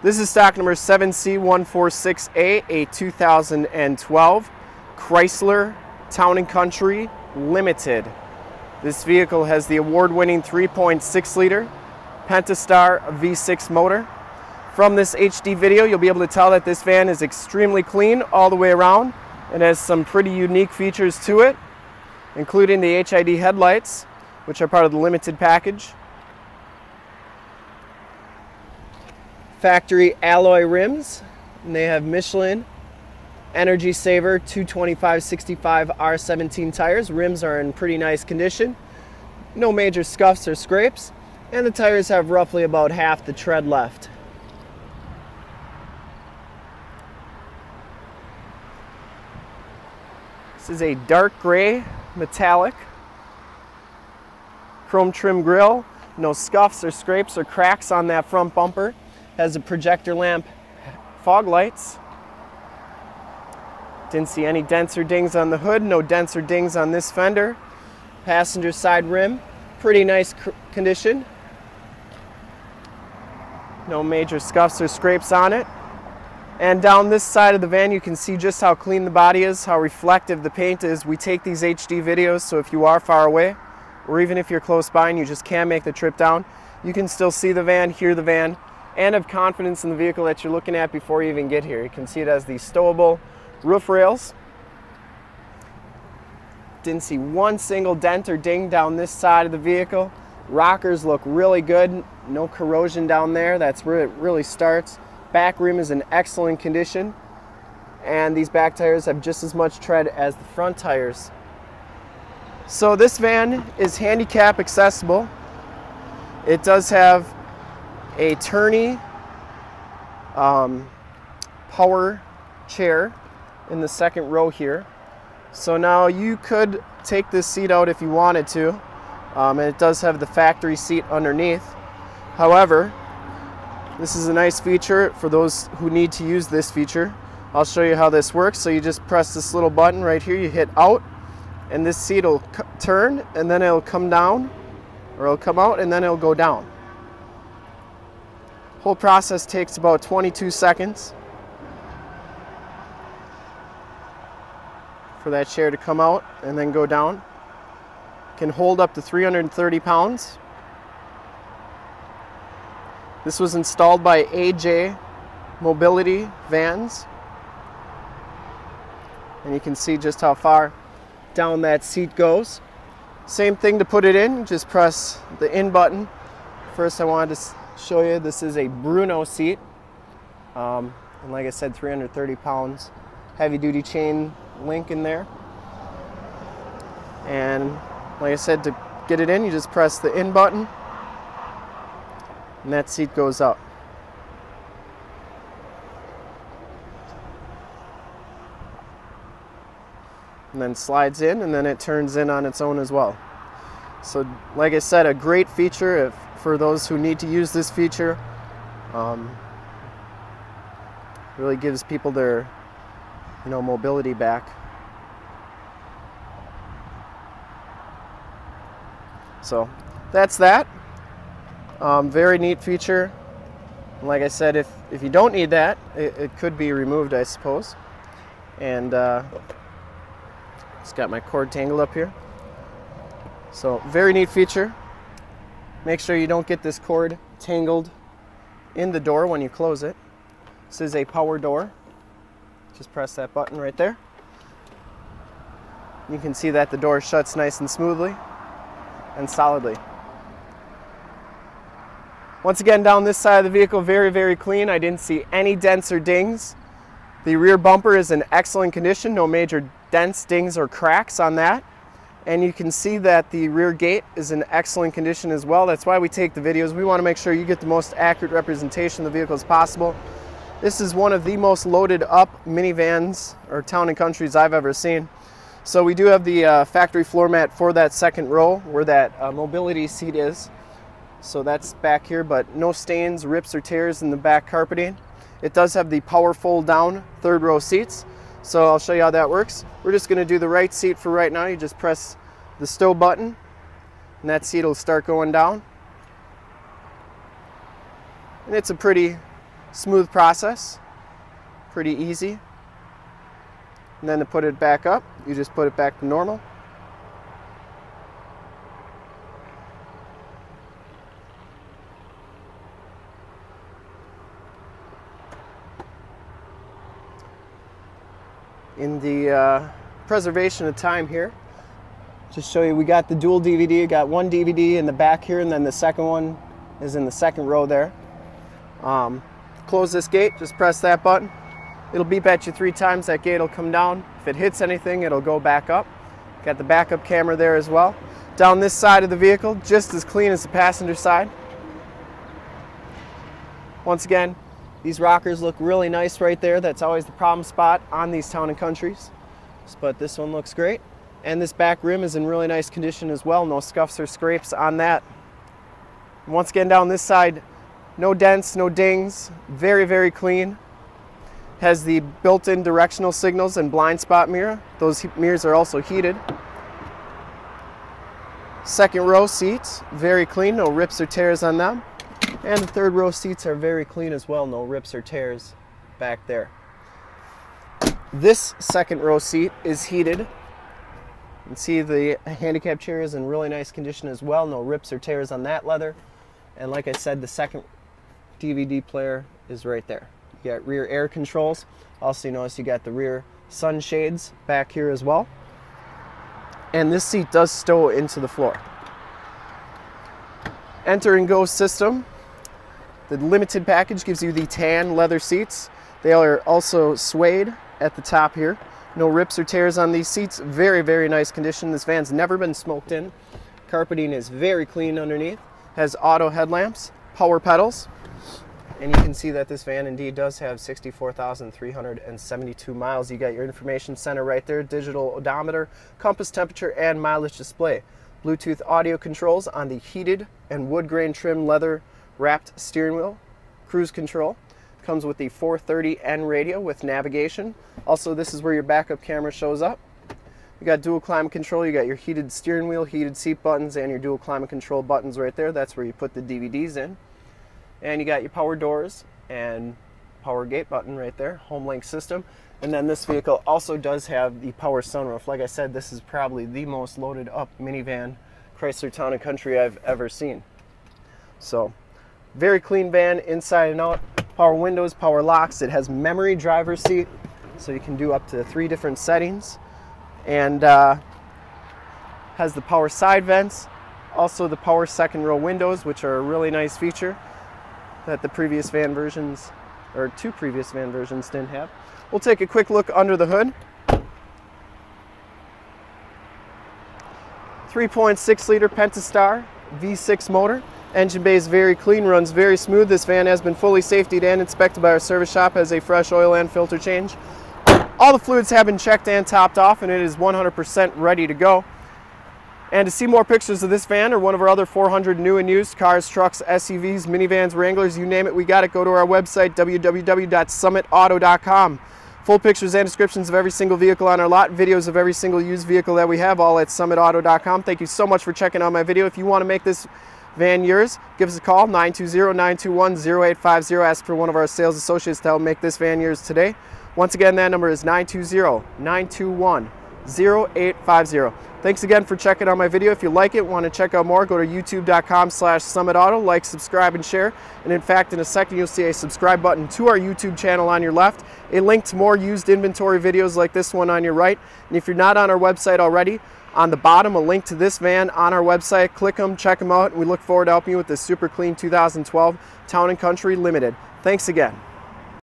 This is stock number 7C146A, a 2012 Chrysler Town & Country Limited. This vehicle has the award-winning 3.6 liter Pentastar V6 motor. From this HD video, you'll be able to tell that this van is extremely clean all the way around and has some pretty unique features to it, including the HID headlights, which are part of the limited package. Factory alloy rims, and they have Michelin Energy Saver 225-65 R17 tires. Rims are in pretty nice condition. No major scuffs or scrapes. And the tires have roughly about half the tread left. This is a dark gray metallic chrome trim grille. No scuffs or scrapes or cracks on that front bumper. Has a projector lamp fog lights. Didn't see any dents or dings on the hood, no dents or dings on this fender. Passenger side rim, pretty nice condition. No major scuffs or scrapes on it. And down this side of the van, you can see just how clean the body is, how reflective the paint is. We take these HD videos, so if you are far away, or even if you're close by and you just can't make the trip down, you can still see the van, hear the van, and have confidence in the vehicle that you're looking at before you even get here. You can see it has these stowable roof rails. Didn't see one single dent or ding down this side of the vehicle. Rockers look really good. No corrosion down there. That's where it really starts. Back rim is in excellent condition. And these back tires have just as much tread as the front tires. So this van is handicap accessible. It does have a Turny um, power chair in the second row here. So now you could take this seat out if you wanted to, um, and it does have the factory seat underneath. However, this is a nice feature for those who need to use this feature. I'll show you how this works. So you just press this little button right here, you hit out, and this seat will turn, and then it'll come down, or it'll come out, and then it'll go down. Whole process takes about 22 seconds. for that chair to come out and then go down. Can hold up to 330 pounds. This was installed by AJ Mobility Vans. And you can see just how far down that seat goes. Same thing to put it in, just press the in button. First I wanted to show you, this is a Bruno seat. Um, and like I said, 330 pounds. Heavy duty chain link in there. And like I said, to get it in, you just press the in button and that seat goes up. And then slides in and then it turns in on its own as well. So like I said, a great feature if, for those who need to use this feature. Um, really gives people their you know, mobility back. So that's that. Um, very neat feature. Like I said, if, if you don't need that, it, it could be removed, I suppose. And uh, just got my cord tangled up here. So very neat feature. Make sure you don't get this cord tangled in the door when you close it. This is a power door. Just press that button right there. You can see that the door shuts nice and smoothly and solidly. Once again, down this side of the vehicle, very, very clean. I didn't see any dents or dings. The rear bumper is in excellent condition, no major dents, dings, or cracks on that. And you can see that the rear gate is in excellent condition as well. That's why we take the videos. We want to make sure you get the most accurate representation of the vehicle as possible. This is one of the most loaded up minivans or town and countries I've ever seen. So we do have the uh, factory floor mat for that second row where that uh, mobility seat is. So that's back here, but no stains, rips, or tears in the back carpeting. It does have the power fold down third row seats. So I'll show you how that works. We're just gonna do the right seat for right now. You just press the stow button and that seat will start going down. And it's a pretty Smooth process, pretty easy. And then to put it back up, you just put it back to normal. In the uh, preservation of time here, just show you we got the dual DVD, got one DVD in the back here and then the second one is in the second row there. Um, close this gate, just press that button. It'll beep at you three times, that gate will come down. If it hits anything, it'll go back up. Got the backup camera there as well. Down this side of the vehicle, just as clean as the passenger side. Once again, these rockers look really nice right there. That's always the problem spot on these town and countries. But this one looks great. And this back rim is in really nice condition as well. No scuffs or scrapes on that. Once again, down this side, no dents, no dings. Very, very clean. Has the built-in directional signals and blind spot mirror. Those mirrors are also heated. Second row seats, very clean, no rips or tears on them. And the third row seats are very clean as well, no rips or tears back there. This second row seat is heated. You can see the handicap chair is in really nice condition as well, no rips or tears on that leather. And like I said, the second DVD player is right there. You got rear air controls. Also, you notice you got the rear sunshades back here as well. And this seat does stow into the floor. Enter and go system. The limited package gives you the tan leather seats. They are also suede at the top here. No rips or tears on these seats. Very, very nice condition. This van's never been smoked in. Carpeting is very clean underneath. Has auto headlamps, power pedals, and you can see that this van indeed does have 64,372 miles. You got your information center right there, digital odometer, compass temperature, and mileage display. Bluetooth audio controls on the heated and wood grain trim leather wrapped steering wheel, cruise control. Comes with the 430N radio with navigation. Also, this is where your backup camera shows up. You got dual climate control, you got your heated steering wheel, heated seat buttons, and your dual climate control buttons right there. That's where you put the DVDs in. And you got your power doors and power gate button right there, home link system. And then this vehicle also does have the power sunroof. Like I said, this is probably the most loaded up minivan Chrysler Town and Country I've ever seen. So, very clean van inside and out. Power windows, power locks. It has memory driver seat, so you can do up to three different settings. And uh, has the power side vents, also the power second row windows, which are a really nice feature that the previous van versions, or two previous van versions didn't have. We'll take a quick look under the hood. 3.6 liter Pentastar V6 motor. Engine bay is very clean, runs very smooth. This van has been fully safetied and inspected by our service shop, has a fresh oil and filter change. All the fluids have been checked and topped off and it is 100% ready to go. And to see more pictures of this van or one of our other 400 new and used cars, trucks, SUVs, minivans, Wranglers, you name it, we got it. Go to our website, www.summitauto.com. Full pictures and descriptions of every single vehicle on our lot, videos of every single used vehicle that we have, all at summitauto.com. Thank you so much for checking out my video. If you want to make this van yours, give us a call, 920-921-0850. Ask for one of our sales associates to help make this van yours today. Once again, that number is 920-921 0850. Thanks again for checking out my video. If you like it, want to check out more, go to youtube.com slash summitauto, like, subscribe, and share. And in fact, in a second, you'll see a subscribe button to our YouTube channel on your left, a link to more used inventory videos like this one on your right. And if you're not on our website already, on the bottom, a link to this van on our website. Click them, check them out, and we look forward to helping you with this super clean 2012 Town & Country Limited. Thanks again.